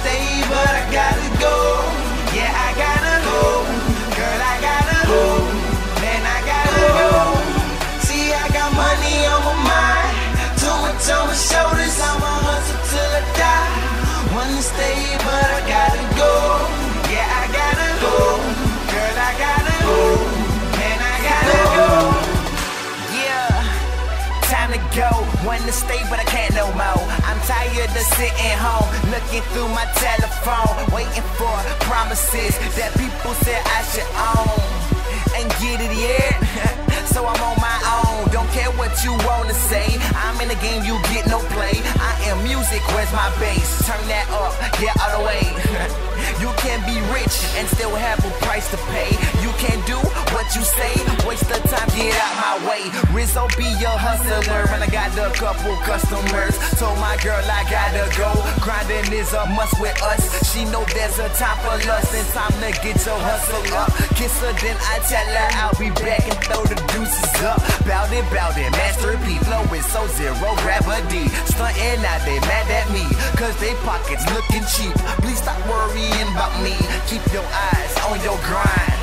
stay, but I gotta go. Yeah, I gotta go. Girl, I gotta go. Man, I gotta go. See, I got money on my mind. Too much on my shoulders. I'ma hustle till I die. Wanna stay, but I gotta go. Yeah, I gotta go. Girl, I gotta go. Man, I gotta go. Yeah, time to go. Wanna stay, but I can't no more. Tired of sitting home, looking through my telephone, waiting for promises that people said I should own. Ain't get it yet, so I'm on my own. Don't care what you wanna say. I'm in the game, you get no play. I am where's my bass? Turn that up, get out of the way. You can be rich and still have a price to pay. You can do what you say, waste the time, get out my way. Rizzo be your hustler, and I got a couple customers. Told my girl I gotta go. Grinding is a must with us. She know there's a time for lust and time to get your hustle up. Kiss her, then I tell her I'll be back and throw the deuces up. Bout it, bout it, Master P. Flow is so zero gravity. Stunting out, they mad at me, cause they pockets looking cheap. Please stop worrying about me. Keep your eyes on your grind.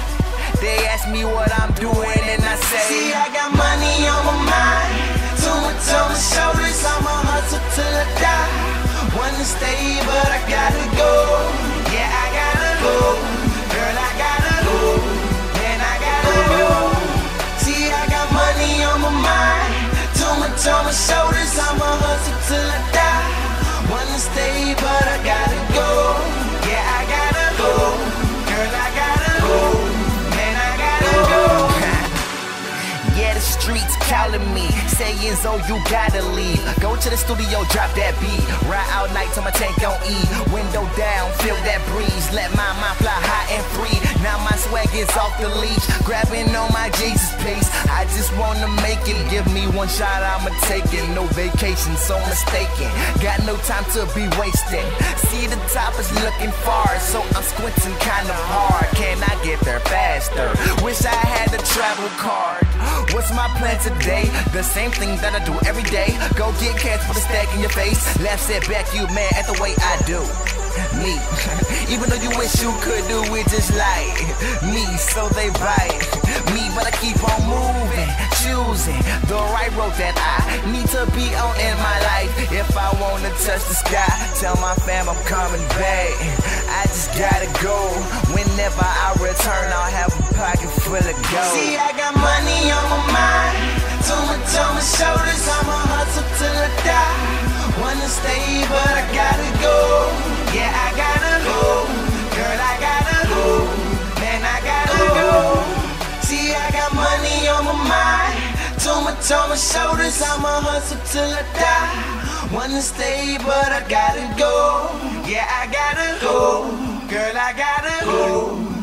They ask me what I'm doing, and I say, See, I got money on my mind. Too much on my shoulders, I'ma hustle till I die. Wanna stay, but I gotta go. Yeah, I gotta go. Girl, I gotta go. Man, I gotta go. See, I got money on my mind. Too much on my shoulders, calling me, saying, "Oh, you gotta leave. Go to the studio, drop that beat. Ride out night till my tank on E. Window down, feel that breeze. Let my mind fly high and free. Now my swag is off the leash, grabbing on my Jesus pace. I just wanna make it. Give me one shot, I'ma take it. No vacation, so mistaken. Got no time to be wasting. See the top is looking far, so I'm squinting kind of hard. Can I get there faster? Wish I had a travel card. What's my plan today? The same thing that I do every day. Go get cash for the stack in your face. Laugh, sit back, you mad at the way I do. Me, even though you wish you could do it just like me, so they bite me, but I keep on moving, choosing the right road that I need to be on in my life. If I wanna touch the sky, tell my fam I'm coming back. I just gotta go. Whenever I return, I'll have a pocket full of gold. See, I got money Wanna stay, but I gotta go. Yeah, I gotta go. Girl, I gotta go. Man, I gotta go. See, I got money on my mind. Too much on my shoulders. I'ma hustle till I die. Wanna stay, but I gotta go. Yeah, I gotta go. Girl. I gotta go.